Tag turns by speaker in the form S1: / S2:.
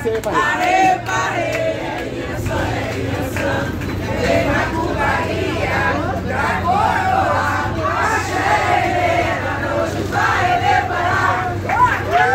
S1: pareja. Pareja, pareja.